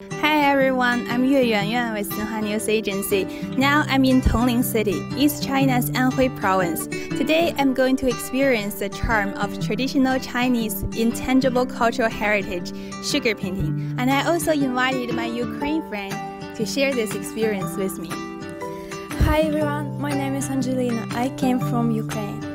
Hi everyone, I'm Yue Yuanyuan with Xinhua News Agency. Now I'm in Tongling City, East China's Anhui province. Today I'm going to experience the charm of traditional Chinese intangible cultural heritage, sugar painting. And I also invited my Ukraine friend to share this experience with me. Hi everyone, my name is Angelina. I came from Ukraine.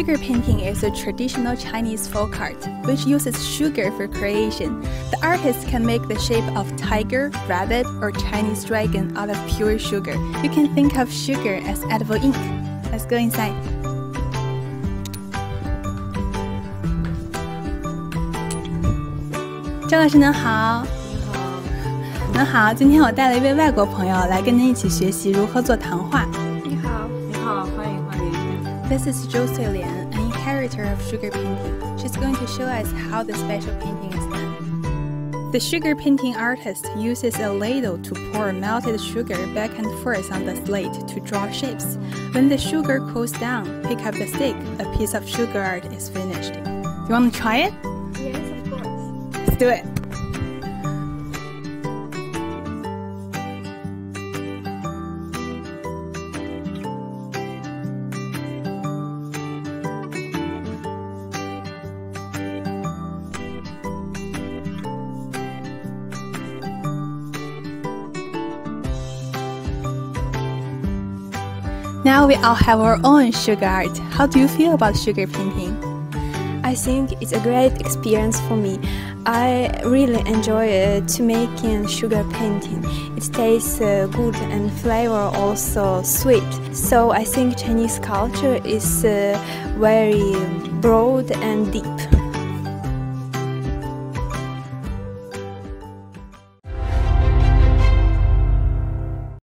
Sugar painting is a traditional Chinese folk art which uses sugar for creation. The artist can make the shape of tiger, rabbit, or Chinese dragon out of pure sugar. You can think of sugar as edible ink. Let's go inside. 张老师您好。您好，今天我带了一位外国朋友来跟您一起学习如何做糖画。 this is Zhou Lian, an inheritor of sugar painting. She's going to show us how the special painting is done. The sugar painting artist uses a ladle to pour melted sugar back and forth on the slate to draw shapes. When the sugar cools down, pick up the stick. A piece of sugar art is finished. You want to try it? Yes, of course. Let's do it. Now we all have our own sugar art. How do you feel about sugar painting? I think it's a great experience for me. I really enjoy uh, to making sugar painting. It tastes uh, good and flavor also sweet. So I think Chinese culture is uh, very broad and deep.